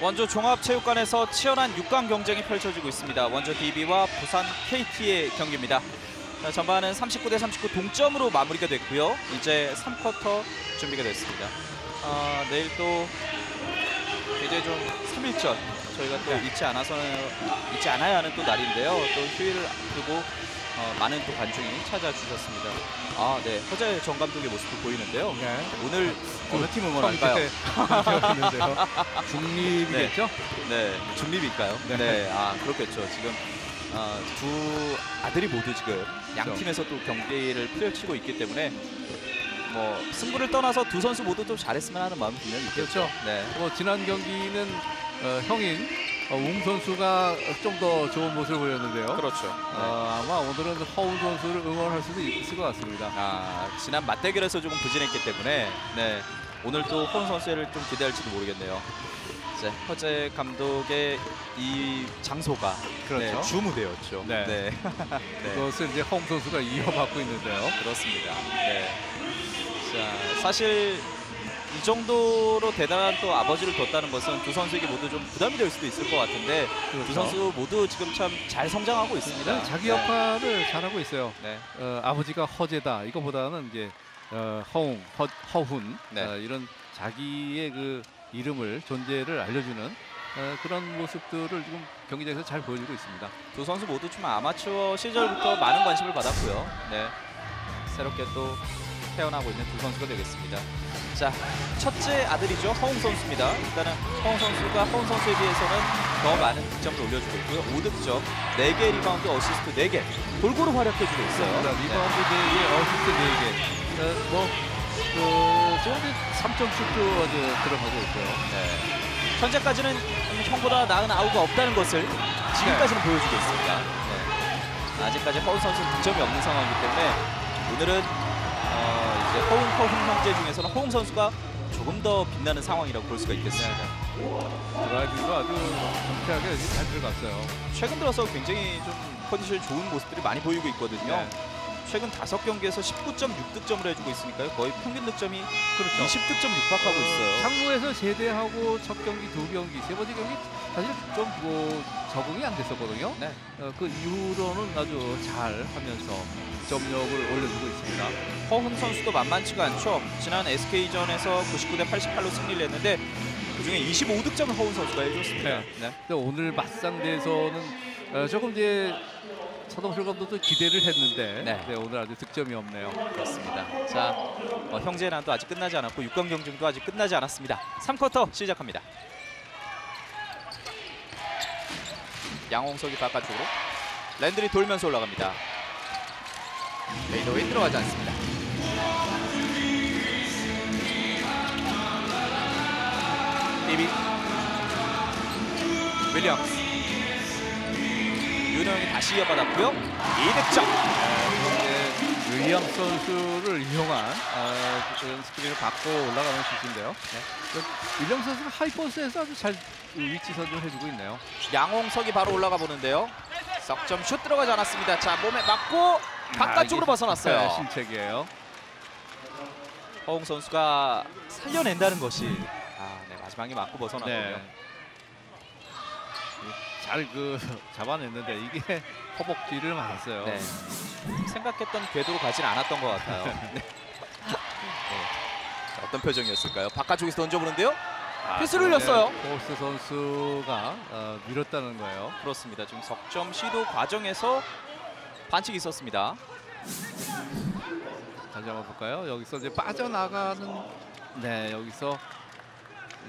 원주 종합체육관에서 치열한 6강 경쟁이 펼쳐지고 있습니다. 원주 DB와 부산 KT의 경기입니다. 자, 전반은 39 대 39 동점으로 마무리가 됐고요. 이제 3쿼터 준비가 됐습니다. 아, 내일 또 이제 좀 3일전 저희가 또 잊지 않아서는 잊지 않아야 하는 또 날인데요. 또 휴일을 앞두고 어, 많은 또 관중이 찾아주셨습니다. 아, 네. 허재 정 감독의 모습도 보이는데요. 네. 오늘 어느 팀 응원할까요? 중립이겠죠? 네, 중립일까요? 네. 네. 아 그렇겠죠. 지금 어, 두 아들이 모두 지금 양 그렇죠. 팀에서 또 경기를 펼치고 있기 때문에 뭐 승부를 떠나서 두 선수 모두 좀 잘했으면 하는 마음이 분명히 있겠죠. 그렇죠. 네, 뭐 지난 경기는 어, 형인 어, 웅 선수가 좀 더 좋은 모습을 보였는데요. 그렇죠. 어, 아마 오늘은 허운 선수를 응원할 수도 있을 것 같습니다. 아 지난 맞대결에서 조금 부진했기 때문에 네 오늘 또 호은 선수를 좀 기대할지도 모르겠네요. 이제 허재 감독의 이 장소가 그렇죠. 네, 주무대였죠. 네. 네. 네. 그것을 이제 허웅 선수가 이어받고 있는데요. 그렇습니다. 네. 자, 사실 이 정도로 대단한 또 아버지를 뒀다는 것은 두 선수에게 모두 좀 부담이 될 수도 있을 것 같은데 두 그렇죠. 선수 모두 지금 참 잘 성장하고 있습니다. 네, 자기 네. 역할을 잘하고 있어요. 네. 어, 아버지가 허재다 이거보다는 이제 어, 허웅, 허, 허훈 네. 어, 이런 자기의 그 이름을 존재를 알려주는 어, 그런 모습들을 지금 경기장에서 잘 보여주고 있습니다. 두 선수 모두 좀 아마추어 시절부터 많은 관심을 받았고요. 네. 새롭게 또 태어나고 있는 두 선수가 되겠습니다. 자, 첫째 아들이죠. 허웅 선수입니다. 일단은 허웅 선수가 허훈 선수에 비해서는 더 많은 득점을 올려주고 있고요. 5득점, 4개 리바운드, 어시스트 4개. 골고루 활약해주고 있어요. 자, 네. 리바운드 4개, 어시스트 4개. 어, 뭐, 그, 지금 이제 3점 슛도 아주 들어가고 있고요. 네. 현재까지는 형보다 나은 아우가 없다는 것을 지금까지는 보여주고 있습니다. 네. 아직까지 허훈 선수 는 득점이 없는 상황이기 때문에 오늘은 어, 이제 허웅 허훈 형제 중에서는 허웅 선수가 조금 더 빛나는 상황이라고 볼 수가 있겠습니다. 드라이브가 아주 정확하게 잘 들어갔어요. 최근 들어서 굉장히 좀 컨디션이 좋은 모습들이 많이 보이고 있거든요. 네. 최근 다섯 경기에서 19.6득점을 해주고 있으니까요. 거의 평균 득점이 그렇죠. 20득점 육박하고 있어요. 상무에서 제대하고 첫 경기, 두 경기, 세 번째 경기 사실 좀 뭐 적응이 안 됐었거든요. 네. 어, 그 이후로는 아주 잘 하면서 점력을 올려주고 있습니다. 허훈 선수도 만만치가 않죠. 지난 SK전에서 99대 88로 승리를 했는데 그중에 25득점을 허훈 선수가 해줬습니다. 네. 네. 근데 오늘 맞상대에서는 어, 조금 이제 서동철 감독도 기대를 했는데 네. 네, 오늘 아주 득점이 없네요. 그렇습니다. 자, 어, 형제난도 아직 끝나지 않았고 6강 경쟁도 아직 끝나지 않았습니다. 3쿼터 시작합니다. 양홍석이 바깥쪽으로 랜들이 돌면서 올라갑니다. 페이더웨이 들어가지 않습니다. 비비 윌리엄스 윤영이 다시 이어받았고요. 2득점. 윌리엄 선수를 이용한 어, 스크린을 받고 올라가는 슛인데요. 네. 윌리엄 선수가 하이퍼스에서 아주 잘 위치 선정을 해주고 있네요. 양홍석이 바로 올라가 보는데요. 석점 슛 들어가지 않았습니다. 자 몸에 맞고 바깥쪽으로 아, 벗어났어요. 네, 실책이에요. 허웅 선수가 살려낸다는 것이 아, 네, 마지막에 맞고 벗어났군요. 네. 잘 그 잡아냈는데 이게 허벅지를 맞았어요. 네. 생각했던 궤도로 가진 않았던 것 같아요. 네. 네. 자, 어떤 표정이었을까요? 바깥쪽에서 던져보는데요. 아, 패스를 네, 흘렸어요. 포스 선수가 어, 밀었다는 거예요. 그렇습니다. 지금 석점 시도 과정에서 반칙이 있었습니다. 다시 한번 볼까요? 여기서 이제 빠져나가는 네 여기서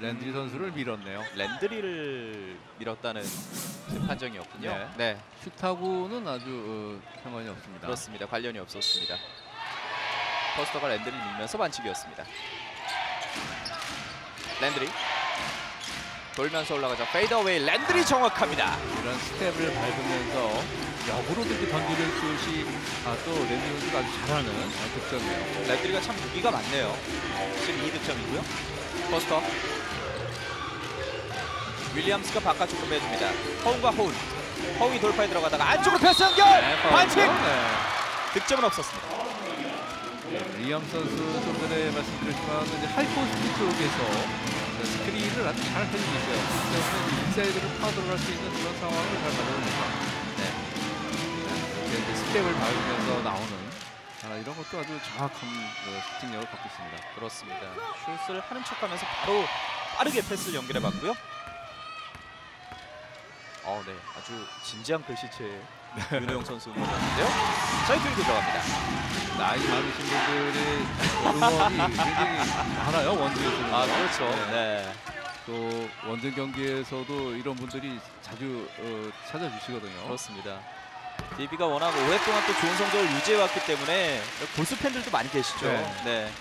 랜드리 선수를 밀었네요. 랜드리를 밀었다는 그 판정이었군요. 네. 네. 슛하고는 아주 어, 상관이 없습니다. 그렇습니다. 관련이 없었습니다. 포스터가 랜드리 밀면서 반칙이었습니다. 랜드리 돌면서 올라가자 fadeaway 랜드리 정확합니다. 이런 스텝을 밟으면서 역으로도 이렇게 던지는 슛이 아, 또 랜드리 선수가 아주 잘하는 어, 득점이에요. 랜드리가 참 무기가 많네요. 12득점이고요. 포스터 윌리엄스가 바깥쪽으로 빼줍니다. 허웅과 허훈. 허웅이 돌파에 들어가다가 안쪽으로 패스 연결! 반칙! 네. 득점은 없었습니다. 리엄 선수 좀 전에 말씀드렸지만 이제 high post 쪽에서 스크린을 아주 잘 해주고 있어요. 때문에 인사이드로 파들어갈 수 있는 그런 상황을 잘 만들어냅니다. 네. 이제 스텝을 밟으면서 나오는 아, 이런 것도 아주 정확한 그 슈팅력을 갖고 있습니다. 그렇습니다. 슛을 하는 척하면서 바로 빠르게 패스를 연결해봤고요. 어, 네, 아주 진지한 글씨체의 윤호영 선수 응원이었는데요. 저희 들고 들어갑니다. 나이 많으신 분들의 응원이 굉장히 많아요 원주에서는. 아, 그렇죠. 네. 네. 또 원정 경기에서도 이런 분들이 자주 어, 찾아주시거든요. 그렇습니다. DB가 워낙 오랫동안 또 좋은 성적을 유지해왔기 때문에 골수 팬들도 많이 계시죠. 네. 네.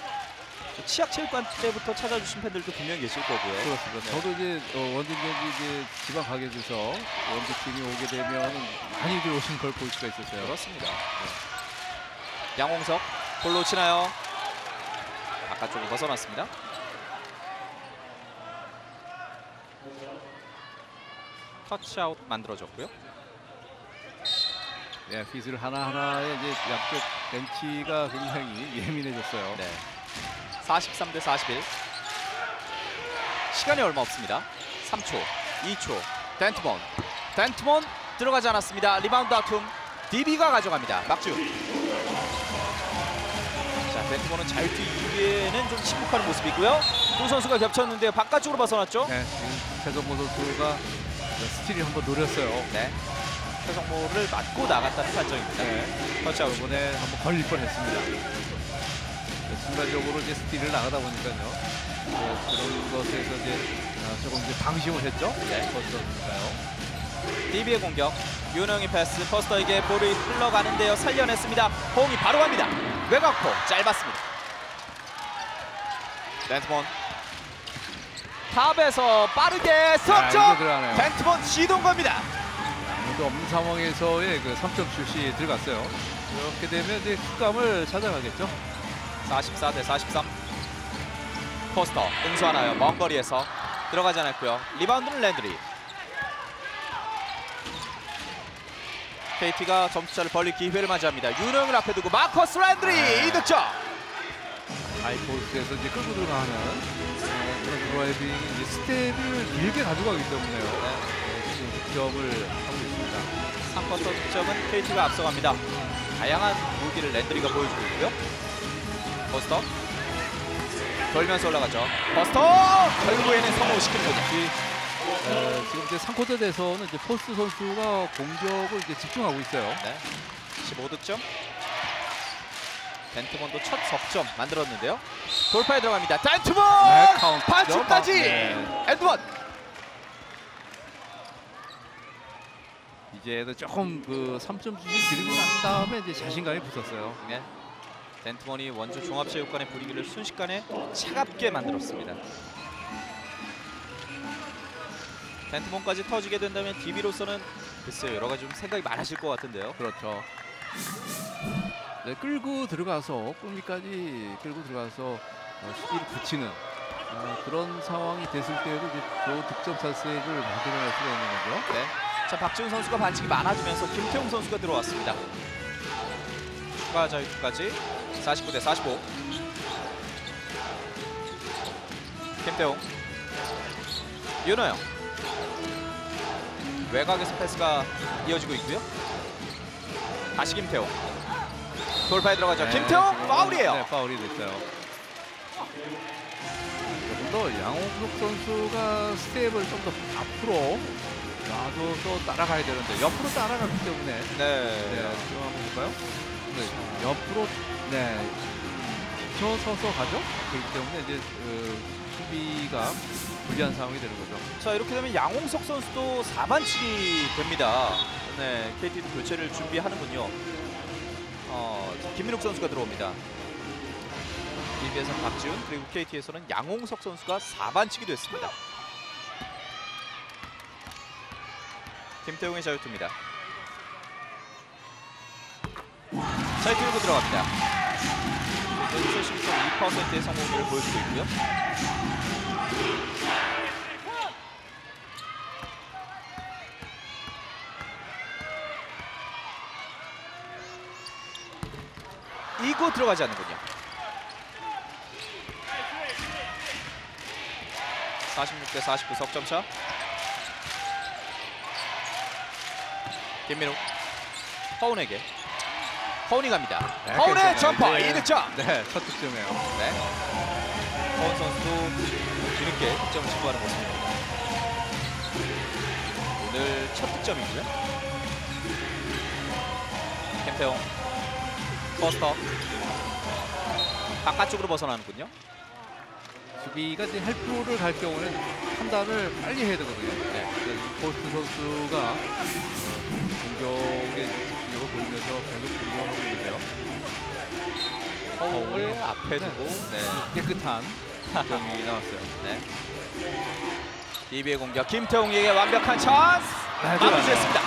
치약체육관 때부터 찾아주신 팬들도 분명히 계실 거고요. 그렇습니다. 네. 저도 이제 어, 원정 경기 이제 지방 가게 돼서 원주 팀이 오게 되면 많이들 오신 걸 볼 수가 있었어요. 그렇습니다. 네. 양홍석 볼 놓치나요? 바깥쪽으로 벗어났습니다. 터치아웃 만들어졌고요. 네, 휘슬 하나 하나에 이제 양쪽 벤치가 굉장히 예민해졌어요. 네. 43 대 41. 시간이 얼마 없습니다. 3초, 2초. 덴트먼. 덴트먼 들어가지 않았습니다. 리바운드 다툼. DB가 가져갑니다. 박주. 자, 덴트먼은 자유투 이후에는 좀 침묵하는 모습이고요. 두 선수가 겹쳤는데요. 바깥쪽으로 벗어났죠. 네, 최정모 선수가 스틸을 한번 노렸어요. 네. 최성모를 맞고 나갔다는 판정입니다. 네. 터치아웃. 이번에 한번 걸릴 뻔했습니다. 네, 순간적으로 이제 스틸을 나가다 보니까요. 네, 그런 것에서 이제 아, 조금 이제 방심을 했죠. 네. 버스니까요. DB의 공격 윤영이 패스 포스터에게 볼이 흘러가는데요 살려냈습니다 허웅이 바로 갑니다 외곽포 짧았습니다 덴트먼 top에서 빠르게 석점 들어가네요. 덴트먼 시동 겁니다 아무도 없는 상황에서의 그 3점 슛이 들어갔어요. 이렇게 되면 이제 슛감을 찾아가겠죠. 44 대 43 포스터 응수하나요 먼 거리에서 들어가지 않았고요 리바운드는 랜드리 KT가 점수차를 벌릴 기회를 맞이합니다 윤영을 앞에 두고 마커스 랜드리 네. 이득점 하이포스에서 이제 끌고 들어가는 어, 그런 driving 이제 스텝을 길게 가져가기 때문에요. 네, 지금 득점을 하고 있습니다. 3쿼터 득점은 KT가 앞서갑니다. 다양한 무기를 랜드리가 보여주고 있고요. 버스터 돌면서 올라가죠. 버스터 결국에는 성공시키는 거죠. 어, 지금 이제 3쿼터 돼서는 이제 포스트 선수가 공격을 이제 집중하고 있어요. 네, 15득점. 벤트먼도 첫 석점 만들었는데요. 돌파에 들어갑니다. 벤트먼 네. 반칙까지 네. 에드원. 이제는 조금 그 3점 슛이 들고 난 다음에 이제 자신감이 붙었어요. 네. 벤트먼이 원주 종합체육관의 분위기를 순식간에 차갑게 만들었습니다. 벤트먼까지 터지게 된다면 DB로서는 글쎄요 여러 가지 좀 생각이 많으실 것 같은데요. 그렇죠. 네, 끌고 들어가서 골밑까지 끌고 들어가서 어, 슈팅을 붙이는 어, 그런 상황이 됐을 때에도 이제 좋은 득점 찬스를 만들어낼 수가 있는 거죠. 네. 자 박지훈 선수가 반칙이 많아지면서 김태웅 선수가 들어왔습니다. 추가 자유투까지 49 대 45. 김태웅, 윤호영. 외곽에서 패스가 이어지고 있고요. 다시 김태웅. 돌파에 들어가죠. 네, 김태웅 파울이에요. 네, 파울이 됐어요. 조금 더 양홍석 선수가 스텝을 좀 더 앞으로 놔둬서 따라가야 되는데 옆으로 따라가기 때문에 네. 네, 지금 한번 볼까요? 네, 옆으로 네 뒤쳐서서 가죠. 그렇기 때문에 이제 그 수비가 불리한 상황이 되는 거죠. 자 이렇게 되면 양홍석 선수도 4반칙이 됩니다. 네, KT도 교체를 준비하는군요. 어, 김민욱 선수가 들어옵니다. DB에서는 박지훈 그리고 KT에서는 양홍석 선수가 4반칙이 됐습니다. 김태웅의 자유투입니다. 자유투 밀고 들어갑니다. 72.2%의 성공률을 보여주고 있고요. 이고 들어가지 않는군요. 46대 49 석점 차. 김민우. 허운에게. 허운이 갑니다. 네, 허운의. 점퍼 이제- 2득점. 네, 첫 득점이에요. 네. 허운 선수도 뒤늦게 득점을 신고하는 모습입니다. 오늘 첫 득점이고요. 캠페용 버스터 바깥쪽으로 벗어나는군요. 수비가 이제 help를 갈 경우는 판단을 빨리 해야 되거든요. 네. 포스터 선수가 어, 공격에 집중력을 보이면서 계속 공격하고 있는데요. 허웅을 앞에 두고 네. 깨끗한 득점이 나왔어요. 네. DB의 공격 김태홍에게 완벽한 찬스 마무리했습니다.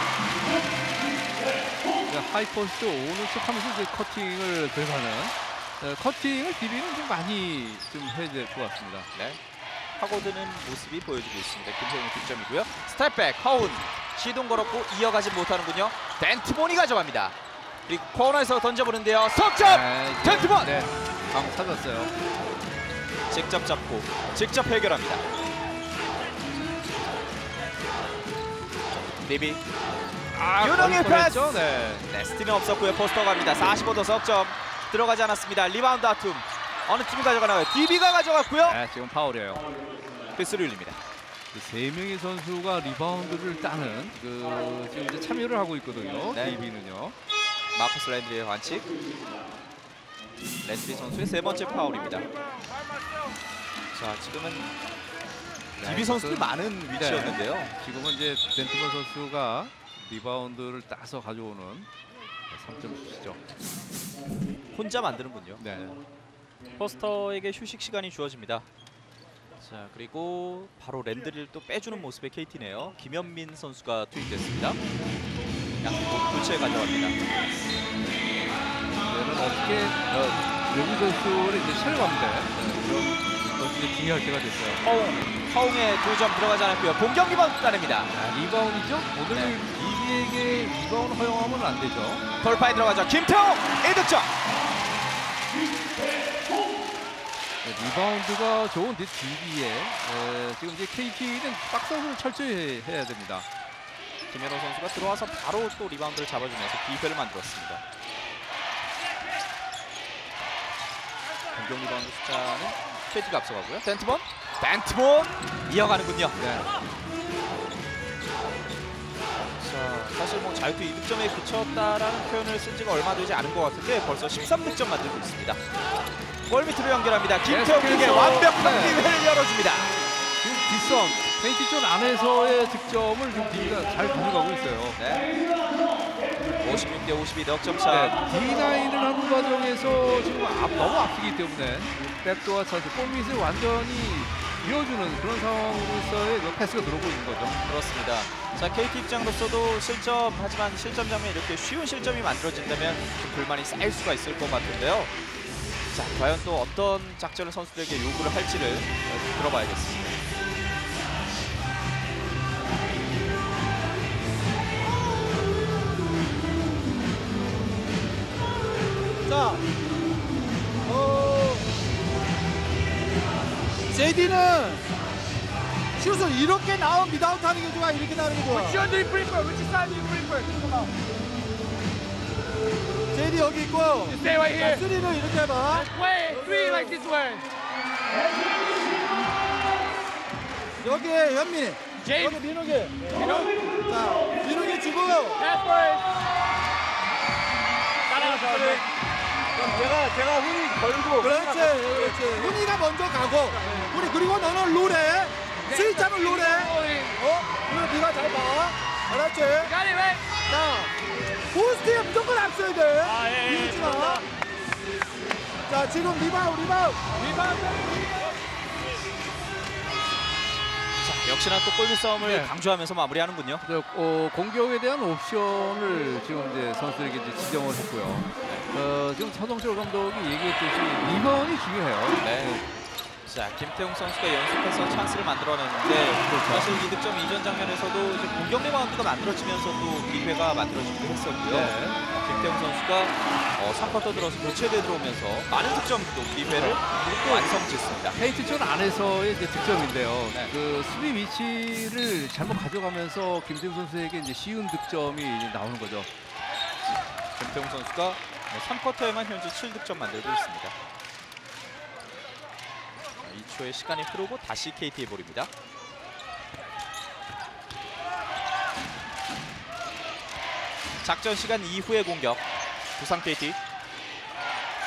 그러니까 high post 오른쪽 하면서 이제 커팅을 들어가는 어, 커팅을 DB는 좀 많이 좀 해야 될 것 같습니다. 네. 파고드는 모습이 보여지고 있습니다. 김태홍의 득점이고요. step back 허훈 시동 걸었고 이어가지 못하는군요. 덴트먼이 가져갑니다. 그리고 코너에서 던져보는데요. 석점! 네, 덴트먼! 네, 감 찾았어요. 직접 잡고 직접 해결합니다. 리비 아, 유능의 패스! 네. 네, 스틸은 없었고요. 포스터 갑니다. 45도 석점 들어가지 않았습니다. 리바운드 다툼 어느 팀이 가져가나요? DB가 가져갔고요. 네, 지금 파울이에요. 패스를 흘립니다. 그 세 명의 선수가 리바운드를 따는 그 지금 이제 참여를 하고 있거든요. 네. DB는요. 마커스 랜드리의 반칙. 랜드리 선수의 세 번째 파울입니다. 자, 지금은 DB 선수들이 많은 위치였는데요. 지금은 이제 덴트먼 선수가 리바운드를 따서 가져오는 3점 슛이죠. 혼자 만드는군요. 네. 포스터에게 휴식 시간이 주어집니다. 자 그리고 바로 랜드리를 또 빼주는 모습의 KT네요. 김현민 선수가 투입됐습니다. 양쪽 교체 가져갑니다. 얘는 어떻게 어, 여기 선수를 이제 네, 그런 것이 이제 중요할 때가 됐어요. 허웅, 허웅의 두 점 들어가지 않았고요. 공격 리바운드 따냅니다. 아, 리바운드죠? 오늘 네. DB에게 리바운드 허용하면 안 되죠. 돌파에 들어가죠. 김태홍 1득점. 리바운드가 좋은 데 DB에 에, 지금 이제 KT는 박스를 철저히 해야 됩니다. 김현호 선수가 들어와서 바로 또 리바운드를 잡아주면서 기회를 만들었습니다. 공격 리바운드 숫자는 KT가 앞서가고요. 덴트먼, 덴트먼 이어가는군요. 네. 자, 사실 뭐 자유투 2득점에 그쳤다라는 표현을 쓴 지가 얼마 되지 않은 것 같은데 벌써 13득점 만들고 있습니다. 골 밑으로 연결합니다. 김태홍에게 계속해서, 완벽한 네. 기회를 열어줍니다. 지금 뒷선 paint zone 안에서의 득점을 지금 DB가 잘 가져가고 있어요. 네. 56대 52 넉점 차. 네, D9을 하는 과정에서 지금 앞, 너무 앞서기 때문에 백도와 찬스, 폼밋을 완전히 이어주는 그런 상황으로서의 그 패스가 들어오고 있는 거죠. 그렇습니다. 자, KT 입장으로서도 실점 하지만 실점 장면에 이렇게 쉬운 실점이 만들어진다면 좀 불만이 쌓일 수가 있을 것 같은데요. 자, 과연 또 어떤 작전을 선수들에게 요구를 할지를 어, 들어봐야겠습니다. 자, 어, JD는 슛을 이렇게 나온 미다웃 하는 게 좋아, 이렇게 나오는 게 좋아. JD 여기 있고, Stay right 자, here. 쓰리는 이렇게 해봐. This way. Three like this way. 여기에 현민이, James. 여기 민욱이. You know? 자, 민욱이 주고, Pass first. 따라가서. 제가, 제가 훈이 걸고. 그렇지, 그렇지. 훈이가 먼저 가고, 우리 그리고 너는 룰에, 스위치하면 룰에, 어? 그리고 네가 잘 봐. 알았지? Got it, right? 자, 포스트에 무조건 앞서야 돼. 아, 예, 예, 비웃지 마. 자, 지금 리바우, 리바우. 자, 역시나 또 골밑 싸움을 네. 강조하면서 마무리하는군요. 저, 어, 공격에 대한 옵션을 지금 이제 선수들에게 이제 지정을 했고요. 어, 지금 서동철 감독이 얘기했듯이 리바운드가 중요해요. 네. 자, 김태홍 선수가 연속해서 찬스를 만들어냈는데 사실 이 득점 이전 장면에서도 이제 공격 리바운드가 만들어지면서 또 기회가 만들어지기도 했었고요. 네. 김태홍 선수가 어, 3쿼터 들어서 교체돼 들어오면서 많은 득점도 기회를 완성짓습니다. 페인트존 안에서의 이제 득점인데요. 네. 그 수비 위치를 잘못 가져가면서 김재우 선수에게 이제 쉬운 득점이 이제 나오는 거죠. 김태웅 선수가 3쿼터에만 현재 7득점 만들고 있습니다. 2초의 시간이 흐르고 다시 KT의 볼입니다. 작전 시간 이후의 공격. 부산 KT.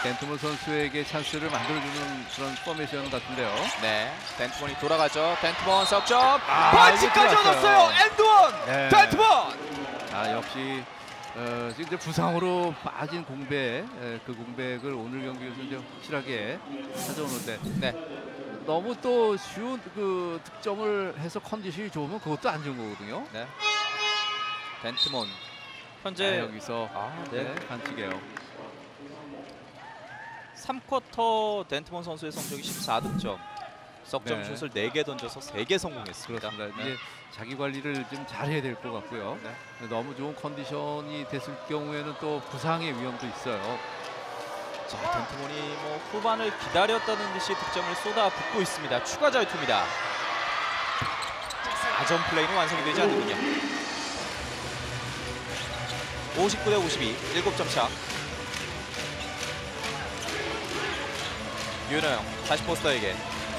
덴트몬 선수에게 찬스를 만들어주는 그런 포메이션 같은데요. 네, 덴트몬이 돌아가죠. 덴트몬 석점. 아, 반칙까지. 얻었어요. and one. 네. 덴트몬. 아 역시 어, 지금 이제 부상으로 빠진 공백 에, 그 공백을 오늘 경기에서 이제 확실하게 찾아오는데 네. 너무 또 쉬운 그 득점을 해서 컨디션이 좋으면 그것도 안 좋은 거거든요. 네. 네, 현재 여기서 아, 네, 네. 반칙이에요. 3쿼터 덴트먼 선수의 성적이 14득점. 석점 네. 슛을 4개 던져서 3개 성공했습니다. 그렇습니다. 네. 이제 자기 관리를 좀 잘해야 될 것 같고요. 네. 너무 좋은 컨디션이 됐을 경우에는 또 부상의 위험도 있어요. 자, 덴트몬이 뭐 후반을 기다렸다는 듯이 득점을 쏟아붓고 있습니다. 추가 자유투입니다. 4점 플레이는 완성이 되지 않는군요. 59대 52, 7점 차. 윤호영 다시 포스터에게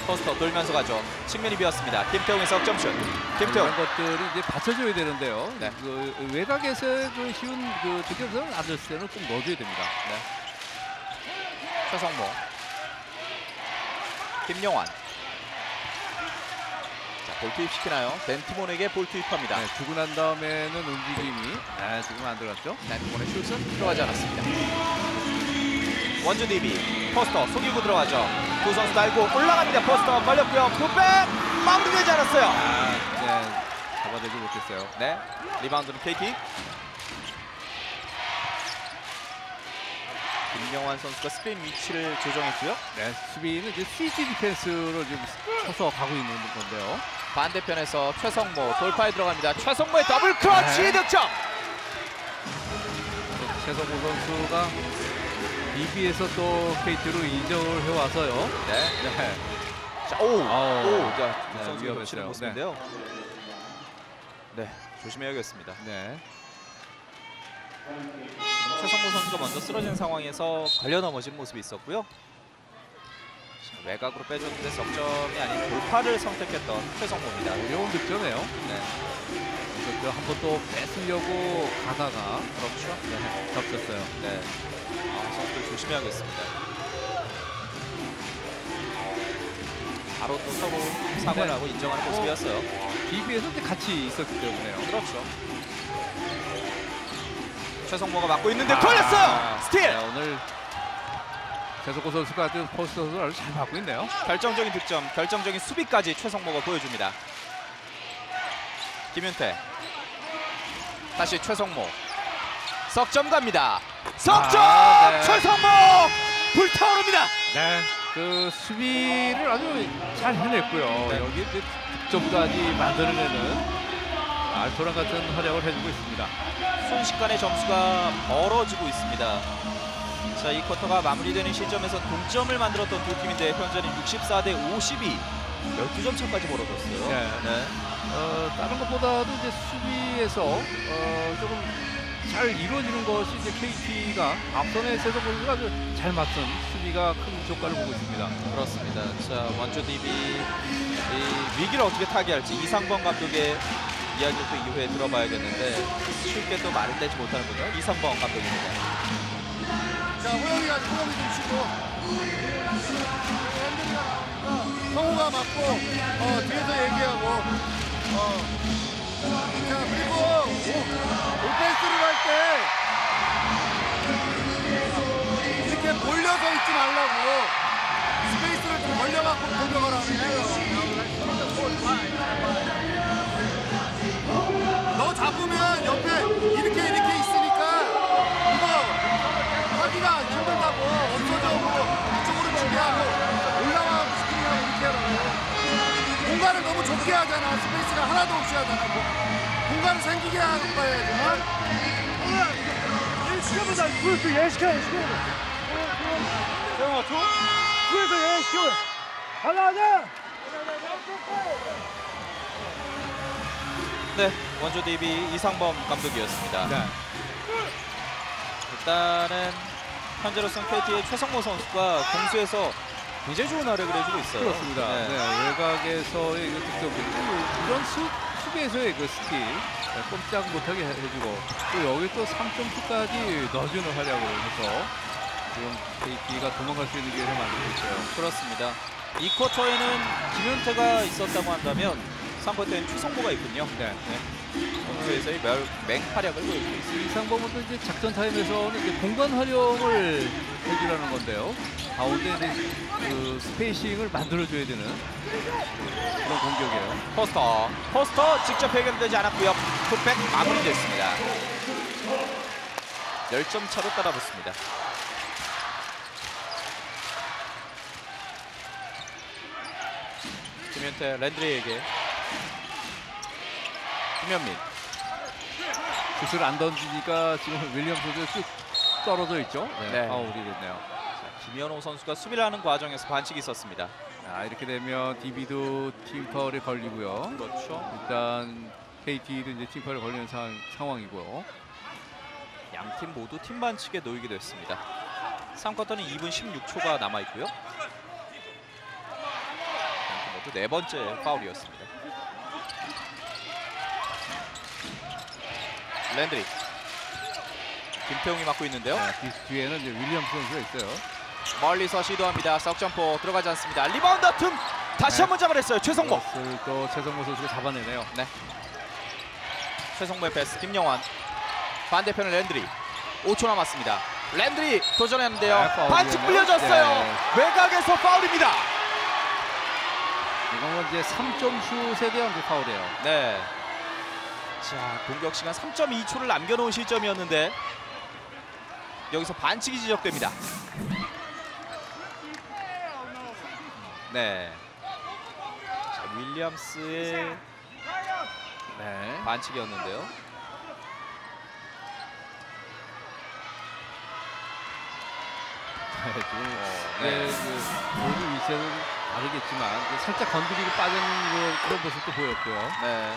포스터 돌면서 가죠. 측면이 비었습니다. 김태웅의 석점슛. 김태웅. 이런 것들이 이제 받쳐줘야 되는데요. 네. 그 외곽에서의 그 쉬운 그 득점선을 안 줬을 때는 꼭 넣어줘야 됩니다. 최성모. 김영환. 자, 볼 투입 시키나요? 덴트몬에게 볼 투입합니다. 네, 주고 난 다음에는 움직임이 아, 지금 안 들어갔죠? 덴트몬의 슛은 들어가지 않았습니다. 원주 DB 포스터 속이고 들어가죠. 두 선수 달고 올라갑니다. 포스터 걸렸고요. putback! 마무리되지 않았어요. 아, 네, 잡아내지 못했어요. 네 리바운드는 KT 김영환 선수가 스크린 위치를 조정했고요 네, 수비는 이제 스위치 디펜스로 지금 쳐서 가고 있는 건데요. 반대편에서 최성모 돌파에 들어갑니다 최성모의 double clutch 네. 득점 최성모 선수가 DB에서 또 KT로 이적을 해와서요. 네. 네. 자, 오, 아우. 오, 자, 네, 선수 위험했어요. 놓치는 모습인데요. 네, 조심해야겠습니다. 네. 최성모 선수가 먼저 쓰러진 상황에서 걸려 넘어진 모습이 있었고요. 자, 외곽으로 빼줬는데 석점이 아닌 돌파를 선택했던 최성모입니다. 어려운 득점이에요. 네, 그래서 한번 또 뺏으려고 가다가 그렇죠. 네, 겹쳤어요. 네, 아, 선수들 조심해야겠습니다. 바로 또 서로 사과를 네. 하고 인정하는 모습이었어요. BB에서 이제 같이 있었기 때문에요. 그렇죠. 최성모가 막고 있는데 아, 걸렸어요. 스틸. 네, 오늘 최성모 선수가 아주 포스터 선수를 아주 잘 막고 있네요. 결정적인 득점, 결정적인 수비까지 최성모가 보여줍니다. 김윤태 다시 최성모 석점 갑니다. 석점 아, 네. 최성모 불타오릅니다. 네. 그 수비를 아주 잘 해냈고요. 네. 여기 이제 득점까지 만들어내는 알토란 같은 활약을 해주고 있습니다. 순식간에 점수가 벌어지고 있습니다. 자, 이 쿼터가 마무리되는 시점에서 동점을 만들었던 두 팀인데 현재는 64대 52, 12점 차까지 벌어졌어요. 네. 네. 어, 다른 것보다도 이제 수비에서 어, 조금 잘 이루어지는 것이 이제 KT가 앞선의 세석 선수가 아주 잘 맞선 수비가 큰 효과를 보고 있습니다. 그렇습니다. 자, 원조 DB 이 위기를 어떻게 타개할지 이상범 감독의 이야기를 또 이후에 들어봐야겠는데 쉽게 또 말을 내지 못하는 분요 이상범 감독입니다. 자, 호영이가 호영이 좀 쉬고. 성우가 맞고, 어, 뒤에서 얘기하고, 어. 자, 그리고, 오, 오펜스를 할 때, 이렇게 몰려서 있지 말라고, 스페이스를 좀 벌려갖고 공격을 하는 거예요. 너 잡으면 옆에 이렇게 이렇게 있으니까, 이거, 하기가 힘들다고 뭐 이쪽으로 준비하고 올라와 스크린하고 이렇게 없게 하잖아. 스페이스가 하나도 없이 하잖아. 뭐, 공간 생기게 하는 거야. 시켜보자. 둘, 얘 시켜, 얘 시켜. 영아, 둘? 둘에서 얘 시켜. 하나, 하나. 네, 원조 DB 이상범 감독이었습니다. 네. 일단은 현재로서는 KT의 최성모 선수가 공수에서 굉장히 좋은 활약을 해주고 있어요. 그렇습니다. 네. 네, 외곽에서의 그 득점, 이런 수, 수비에서의 그 스킬 네, 꼼짝 못하게 해- 해주고 또 여기 또 3점수까지 넣어주는 활약을 해서 지금 KT가 도망갈 수 있는 기회를 만들고 있어요. 그렇습니다. 2쿼터에는 김현태가 있었다고 한다면 3쿼터에는 최성모가 있군요. 네. 공수에서의 멸, 맹활약을 보여주고 있습니다. 이상범은 또 이제 작전 타임에서는 이제 공간 활용을 해주라는 건데요. 가운데 이제 그 spacing을 만들어줘야 되는 그런 공격이에요. 포스터, 포스터 직접 해결되지 않았고요. putback 마무리됐습니다. 10점 차로 따라붙습니다. 김현태 랜드리에게 김현민 굿을 안 던지니까 지금 윌리엄 선수 쑥 떨어져 있죠. 네. 네. 파울이 됐네요. 자, 김현호 선수가 수비를 하는 과정에서 반칙이 있었습니다. 자, 이렇게 되면 DB도 팀 파울에 걸리고요. 그렇죠. 일단 KT도 이제 팀 파울에 걸리는 상황, 상황이고요. 양팀 모두 팀 반칙에 놓이게 됐습니다. 3쿼터는 2분 16초가 남아 있고요. 양팀 모두 네 번째 파울이었습니다. 랜드리 김태홍이 맡고 있는데요. 자, 뒤, 뒤에는 이제 윌리엄스 선수가 있어요. 멀리서 시도합니다. 석점포 들어가지 않습니다. 리바운드 팀 다시 네. 한번 잡아냈어요. 최성모. 또 최성모 선수가 잡아내네요. 최성모의 패스 김영환 반대편은 랜드리 5초 남았습니다 랜드리 도전했는데요 네, 파울이에요. 반칙 불려졌어요 네. 외곽에서 파울입니다 이건 이제 3점 슛에 대한 그 파울이에요. 네. 자 공격 시간 3.2초를 남겨놓은 시점이었는데 여기서 반칙이 지적됩니다 네 자, 윌리엄스의 네. 반칙이었는데요 네, 어, 네, 네. 그 모두 위치는 다르겠지만 이제 살짝 건드리고 빠지는 그- 그런 모습도 보였고요. 네.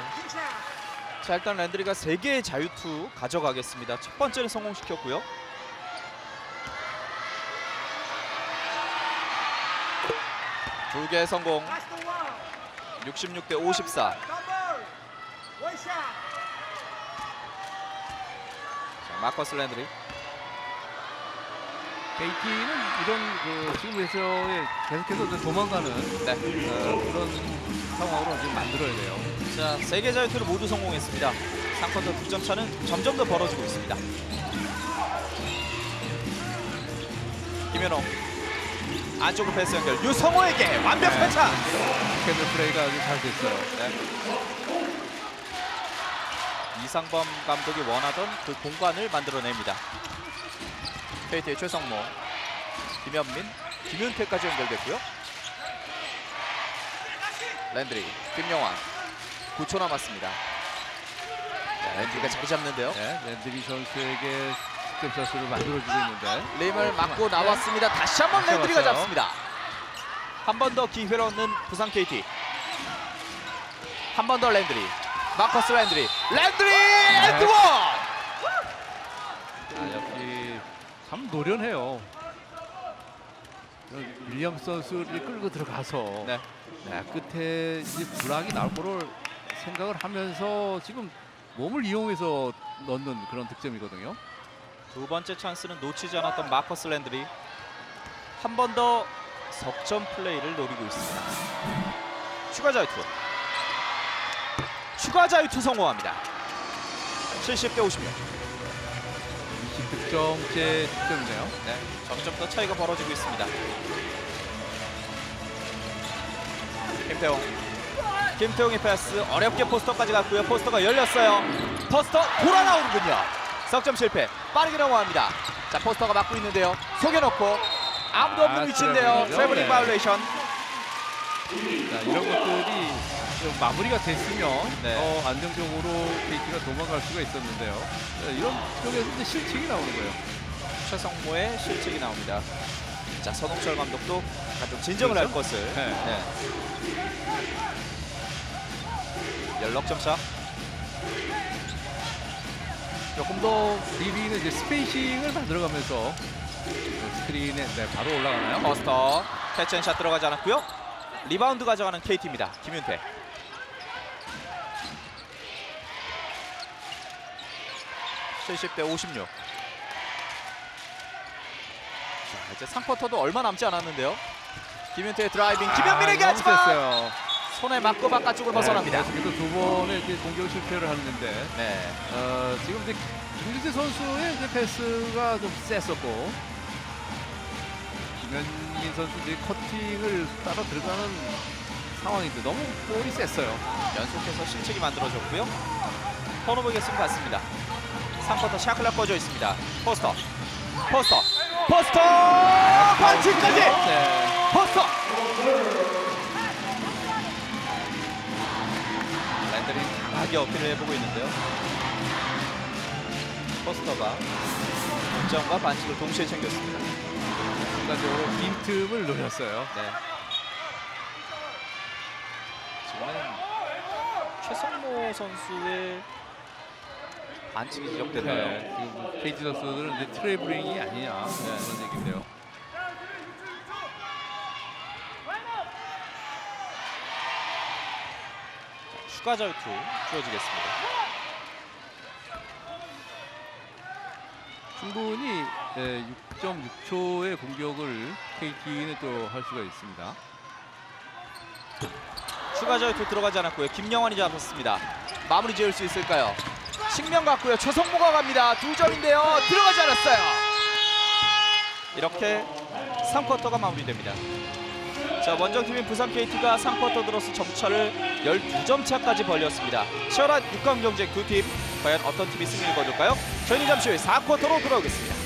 자 일단 랜드리가 세 개의 자유투 가져가겠습니다. 첫 번째는 성공시켰고요. 두 개 성공. 66대 54. 자, 마커스 랜드리. KT는 이런 그 지금 에서의 계속해서 이제 도망가는 네. 어, 그런 상황으로 지금 만들어야 돼요. 자, 세개 자유투를 모두 성공했습니다. 3쿼터 득점 차는 점점 더 벌어지고 있습니다. 김현호 안쪽으로 패스 연결 유성호에게 완벽한 네. 차. 스캔들 플레이가 아주 잘 됐어요. 네. 이상범 감독이 원하던 그 공간을 만들어냅니다. KT의 최성모, 김현민, 김윤태까지 연결됐고요. 랜드리, 김영환, 9초 남았습니다. 자, 랜드리가 자리 잡는데요. 네, 랜드리 선수에게 득점 샷을 만들어주고 있는데 림을 어, 맞고 네. 나왔습니다. 다시 한번 랜드리가 왔어요. 잡습니다. 한 번 더 기회를 얻는 부산 KT. 한 번 더 랜드리. 마커스 랜드리. 랜드리 and one! 아, 역시 참 노련해요. 윌리엄스 선수를 끌고 들어가서 네. 네, 끝에 이제 블록이 나올 거를 생각을 하면서 지금 몸을 이용해서 넣는 그런 득점이거든요. 두 번째 찬스는 놓치지 않았던 마커스 랜드리. 한 번 더 석점 플레이를 노리고 있습니다. 추가 자유투. 추가 자유투 성공합니다. 70대 56. 20득점째 득점이네요. 네, 점점 더 차이가 벌어지고 있습니다. 김태용. 김태용의 패스 어렵게 포스터까지 갔고요. 포스터가 열렸어요. 포스터 돌아 나오는군요. 석점 실패. 빠르게 넘어갑니다. 자, 포스터가 막고 있는데요. 속여놓고 아무도 없는 아, 위치인데요. traveling 네. violation. 자, 이런 것들이 좀 마무리가 됐으면 네. 더 안정적으로 KT가 도망갈 수가 있었는데요. 네, 이런 쪽에서 이제 실책이 나오는 거예요. 최성모의 실책이 나옵니다. 자 서동철 감독도 좀 진정을 할 그렇죠? 것을. 네. 네. 열넉 점 차. 조금 더 DB는 이제 spacing을 만들어가면서 스크린에 네, 바로 올라가나요? 포스터 catch and shot 들어가지 않았고요. 리바운드 가져가는 KT입니다. 김윤태. (70대 56) 자 이제 3쿼터도 얼마 남지 않았는데요. 김윤태의 driving 김현민에게 아, 하지만. 손에 맞고 바깥쪽을 벗어납니다. 네, 계속해서 두 번의 공격 실패를 하는데 네. 어, 지금 이제 김윤태 선수의 이제 패스가 좀 셌었고 김현민 선수 이제 커팅을 따라 들어가는 상황인데 너무 볼이 셌어요. 연속해서 실책이 만들어졌고요. turnover 개수는 같습니다 3쿼터 shot clock 꺼져 있습니다. 포스터. 포스터. 포스터! 반칙까지! 네. 포스터! 랜드린 강하게 어필을 해보고 있는데요. 포스터가 득점과 반칙을 동시에 챙겼습니다. 순간적으로 빈틈을 노렸어요. 네. 지금은 최성모 선수의 반칙이 지적됐나요? 네. 지금 KT 선수들은 이제 트래블링이 아니냐 네, 그런 얘기인데요. 추가 자유투 주어지겠습니다. 충분히 6.6초의 공격을 KT는 또 할 수가 있습니다. 추가 자유투 들어가지 않았고요. 김영환이 잡았습니다. 마무리 지을 수 있을까요? 측면 같고요. 최성모가 갑니다. 두 점인데요. 들어가지 않았어요. 이렇게 3쿼터가 마무리됩니다. 자, 원정팀인 부산 KT가 3쿼터 들어서 점차를 12점 차까지 벌렸습니다. 치열한 6강 경쟁 두 팀. 과연 어떤 팀이 승리를 거둘까요? 저희는 잠시 후에 4쿼터로 돌아오겠습니다.